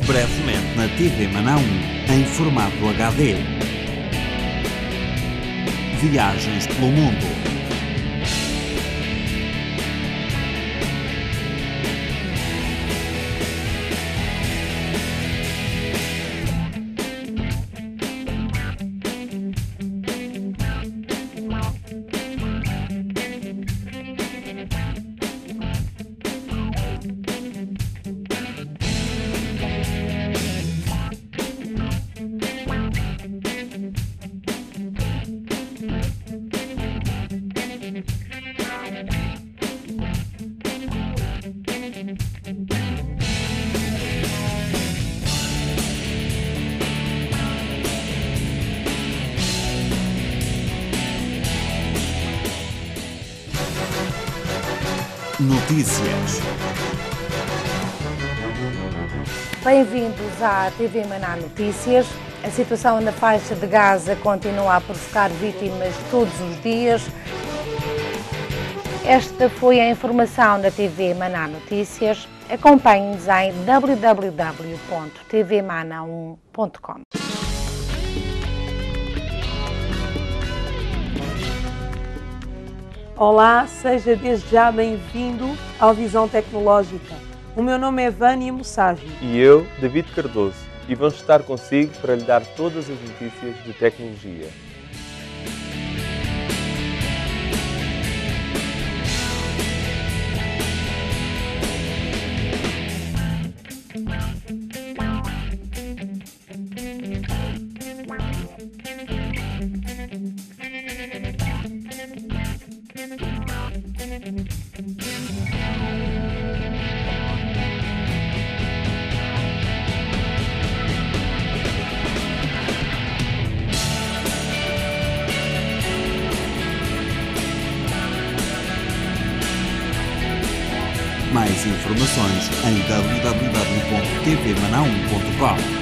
Brevemente na TV Maná 1, em formato HD. Viagens pelo mundo. Notícias. Bem-vindos à TV Maná Notícias. A situação na faixa de Gaza continua a provocar vítimas todos os dias. Esta foi a informação da TV Maná Notícias. Acompanhe-nos em www.tvmana1.com. Olá, seja desde já bem-vindo ao Visão Tecnológica. O meu nome é Vânia Mussagi. E eu, David Cardoso, e vamos estar consigo para lhe dar todas as notícias de tecnologia. Mais informações em www.tvmana1.com.